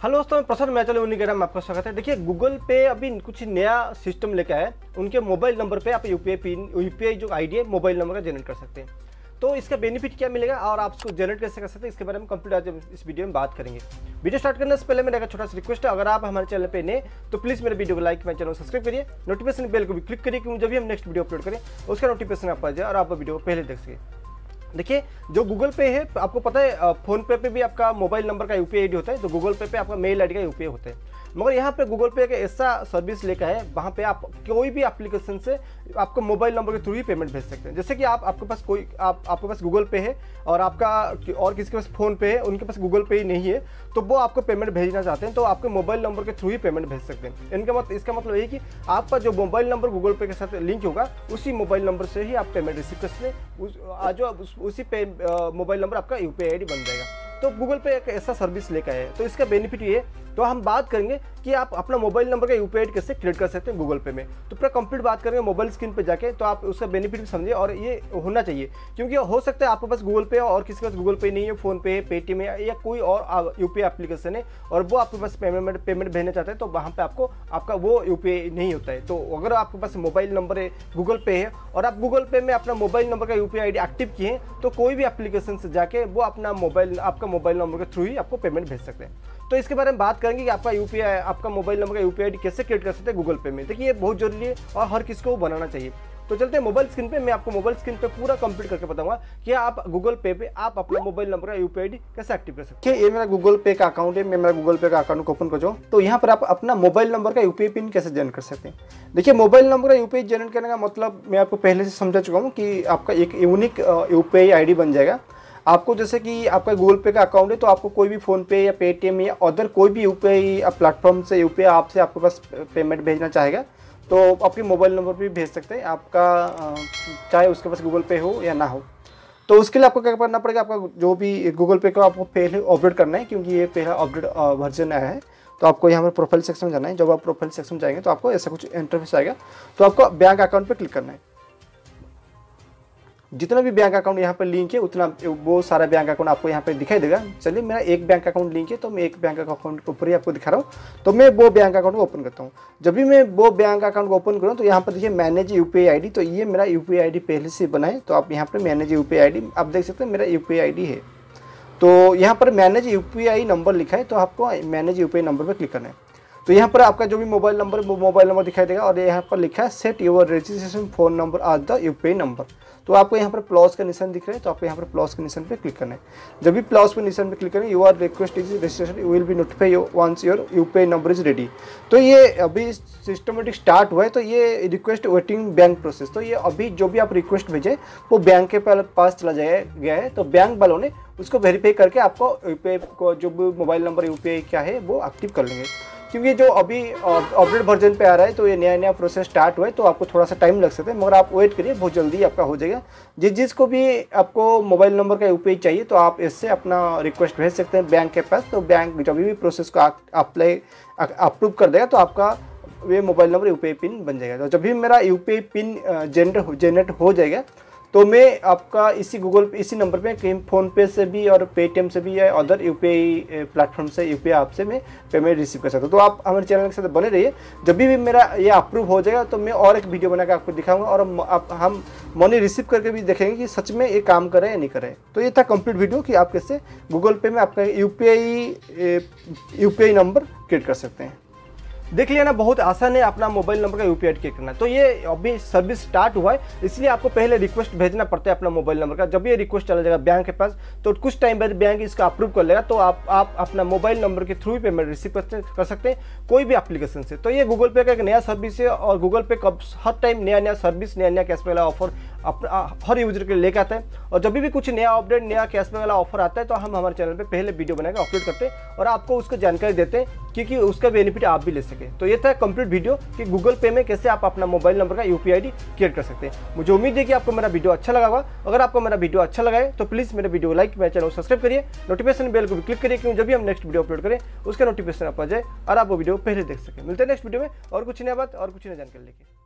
Hello दोस्तों, मैं प्रसाद मैचल उन्हीं में आपका स्वागत है। देखिए गूगल पे अभी कुछ नया सिस्टम लेकर आया उनके मोबाइल नंबर पे आप यूपीआई पिन यूपीआई जो आईडी है मोबाइल नंबर का जनरेट कर सकते हैं। तो इसका बेनिफिट क्या मिलेगा और आप उसको जनरेट कैसे कर सकते हैं, इसके बारे में कंप्लीट आज इस वीडियो में बात करेंगे। वीडियो स्टार्ट करने से पहले मेरा एक छोटा सा रिक्वेस्ट है, अगर आप हमारे चैनल पर नए तो प्लीज़ मेरे वीडियो को लाइक मेरे चैनल सब्सक्राइब करिए। नोटिफिकेशन बेल को भी क्लिक करिए क्योंकि जब भी हम नेक्स्ट वीडियो अपलोड करें, उसका नोटिफिकेशन आप आ जाए और आप वीडियो पहले देख सकें। देखिए, जो गूगल पे है, आपको पता है फ़ोन पे पे भी आपका मोबाइल नंबर का यूपीआई आईडी होता है तो गूगल पे पे आपका मेल आईडी का यूपीआई होता है। मगर यहाँ पे गूगल पे एक ऐसा सर्विस लेकर है, वहाँ पे आप कोई भी एप्लीकेशन से आपको मोबाइल नंबर के थ्रू ही पेमेंट भेज सकते हैं। जैसे कि आप, आपके पास कोई, आप, आपके पास गूगल पे है और आपका और किसी के पास फ़ोन पे है, उनके पास गूगल पे ही नहीं है तो वो आपको पेमेंट भेजना चाहते हैं तो आपके मोबाइल नंबर के थ्रू ही पेमेंट भेज सकते हैं। इनका मतलब इसका मतलब यही कि आपका जो मोबाइल नंबर गूगल पे के साथ लिंक होगा, उसी मोबाइल नंबर से ही आप पेमेंट रिसीव कर सकते हैं। जो उसी पे मोबाइल नंबर आपका यू पी बन जाएगा। तो गूगल पे एक ऐसा सर्विस लेकर है तो इसका बेनिफिट ये तो हम बात करेंगे कि आप अपना मोबाइल नंबर का यूपीआई कैसे क्रिएट कर सकते हैं गूगल पे में। तो पूरा कंप्लीट बात करेंगे मोबाइल स्क्रीन पे जाके तो आप उसका बेनिफिट भी समझिए और ये होना चाहिए। क्योंकि हो सकता है आपके पास गूगल पे और किसी के पास गूगल पे नहीं है, फ़ोन पे, पेटीएम है या कोई और यूपीआई एप्लीकेशन है और वो आपके पास पेमेंट पेमेंट भेजना चाहते हैं तो वहाँ पर आपको, आपका वो यूपीआई नहीं होता है। तो अगर आपके पास मोबाइल नंबर है, गूगल पे है और आप गूगल पे में अपना मोबाइल नंबर का यू पी एक्टिव किए हैं तो कोई भी एप्लीकेशन से जाके वो अपना मोबाइल, आपका मोबाइल नंबर के थ्रू ही आपको पेमेंट भेज सकते हैं। तो इसके बारे में बात करेंगे कि आपका यूपीआई आपका मोबाइल नंबर का यूपीआई कैसे क्रिएट कर सकते हैं गूगल पे में। देखिए, ये बहुत ज़रूरी है और हर किसी को बनाना चाहिए। तो चलते हैं मोबाइल स्क्रीन पे। मैं आपको मोबाइल स्क्रीन पे पूरा कंप्लीट करके बताऊँगा कि आप गूगल पे पे आप अपना मोबाइल नंबर का यूपीआई कैसे एक्टिव कर सकते हैं। ये मेरा गूगल पे का अकाउंट है। मैं मेरा गूगल पे का अकाउंट ओपन कर जाऊँ। तो यहाँ पर आप अपना मोबाइल नंबर का यूपीआई पिन कैसे जनरेट कर सकते हैं। देखिए मोबाइल नंबर का यूपीआई जनरेट करने का मतलब मैं आपको पहले से समझा चुका हूँ कि आपका एक यूनिक यूपीआई आई बन जाएगा। आपको जैसे कि आपका गूगल पे का अकाउंट है तो आपको कोई भी फ़ोन पे या पेटीएम या अदर कोई भी यूपीआई प्लेटफॉर्म से, यूपीआई आपसे आपके पास पेमेंट भेजना चाहेगा तो आपके मोबाइल नंबर पर भी भेज सकते हैं। आपका चाहे उसके पास गूगल पे हो या ना हो। तो उसके लिए आपको क्या करना पड़ेगा, आपका जो भी गूगल पे का आपको पहले अपडेट करना है, क्योंकि ये पहला अपडेट वर्जन आया है। तो आपको यहाँ पर प्रोफ़ाइल सेक्शन में जाना है। जब आप प्रोफ़ाइल सेक्शन में जाएँगे तो आपको ऐसा कुछ इंटरफेस आएगा। तो आपको बैंक अकाउंट पर क्लिक करना है। जितना भी बैंक अकाउंट यहाँ पर लिंक है, उतना वो सारा बैंक अकाउंट आपको यहाँ पर दिखाई देगा। चलिए, मेरा एक बैंक अकाउंट लिंक है तो मैं एक बैंक अकाउंट के ऊपर ही आपको दिखा रहा हूँ। तो मैं वो बैंक अकाउंट को ओपन करता हूँ। जब भी मैं वो बैंक अकाउंट को ओपन करूँ तो यहाँ पर देखिए मैनेज यू पी तो ये मेरा यू पी पहले से बनाए तो आप यहाँ पर मैनेज यू पी आप देख सकते हैं मेरा यू पी है। तो यहाँ पर मैनेज यूपीआई नंबर लिखा है तो आपको मैनेज यूपीआई नंबर पर क्लिक करना है। तो यहाँ पर आपका जो भी मोबाइल नंबर मोबाइल नंबर दिखाई देगा और यहाँ पर लिखा है set your registration phone number as the U number तो आपको यहाँ पर प्लस का निशान दिख रहा है तो आपको यहाँ पर प्लस के निशान पर क्लिक करना है। जब भी प्लस के निशान पर क्लिक करें your request is registration you will be notify once your UPI number is ready तो ये अभी सिस्टमेटिक स्टार्ट हुआ है तो ये रिक्वेस्ट वेटिंग बैंक प्रोसेस तो ये अभी जो भी आप रिक्वेस्ट भेजें, वो बैंक के पास चला जाए गया है। तो बैंक वालों ने उसको वेरीफाई करके आपको यूपीआई को, जो भी मोबाइल नंबर यू क्या है, वो एक्टिव कर लेंगे। क्योंकि जो अभी अपडेट वर्जन पे आ रहा है तो ये नया नया प्रोसेस स्टार्ट हुआ है तो आपको थोड़ा सा टाइम लग सकता है, मगर आप वेट करिए, बहुत जल्दी आपका हो जाएगा। जिस, जिसको भी आपको मोबाइल नंबर का यू चाहिए तो आप इससे अपना रिक्वेस्ट भेज सकते हैं बैंक के पास तो बैंक जब भी प्रोसेस को अप्लाई अप्रूव कर देगा तो आपका वे मोबाइल नंबर यूपीआई पिन बन जाएगा। तो जब भी मेरा यूपीआई पिन जनरेट जनरेट हो जाएगा तो मैं आपका इसी गूगल पे इसी नंबर पे कहीं फ़ोन पे से भी और पेटीएम से भी या अदर यू पी प्लेटफॉर्म से यू पी ऐप से मैं पेमेंट रिसीव कर सकता हूँ। तो आप हमारे चैनल के साथ बने रहिए। जब भी, भी मेरा ये अप्रूव हो जाएगा तो मैं और एक वीडियो बनाकर आपको दिखाऊँगा और आप हम मनी रिसीव करके भी देखेंगे कि सच में ये काम करें या नहीं करें। तो ये था कंप्लीट वीडियो कि आप कैसे गूगल पे में आपका यू पी नंबर क्रिएट कर सकते हैं। देख लिया ना, बहुत आसान है अपना मोबाइल नंबर का यूपीआई क्लिक करना। तो ये अभी सर्विस स्टार्ट हुआ है, इसलिए आपको पहले रिक्वेस्ट भेजना पड़ता है अपना मोबाइल नंबर का। जब ये रिक्वेस्ट चला जाएगा बैंक के पास तो कुछ टाइम बाद बैंक इसका अप्रूव कर लेगा तो आप आप अपना मोबाइल नंबर के थ्रू पेमेंट रिसीव कर सकते हैं कोई भी एप्लीकेशन से। तो ये गूगल पे का एक नया सर्विस है और गूगल पे कब, हर टाइम नया नया सर्विस नया नया कैशबैक वाला ऑफ़र हर यूज़र के लिए लेकर आता है। और जब भी कुछ नया अपडेट नया कैशबैक वाला ऑफ़र आता है तो हम हमारे चैनल पे पहले वीडियो बनाकर अपलोड करते हैं और आपको उसको जानकारी देते हैं क्योंकि उसका बेनिफिट आप भी ले सके। तो ये था कंप्लीट वीडियो कि गूगल पे में कैसे आप अपना मोबाइल नंबर का यूपीआई डी क्रिएट कर सकते हैं। मुझे उम्मीद है कि आपको मेरा वीडियो अच्छा लगा होगा। अगर आपको मेरा वीडियो अच्छा लगा है तो प्लीज़ मेरे वीडियो लाइक मेरे चैनल को सब्सक्राइब करिए। नोटिफिकेशन बेल को भी क्लिक करिए क्योंकि जब भी हम नेक्स्ट वीडियो अपलोड करें, उसका नोटिफिकेशन आप आ जाए और आप वो वीडियो पहले देख सकें। मिलते हैं नेक्स्ट वीडियो में और कुछ नया बात और कुछ नया जानकारी लेके।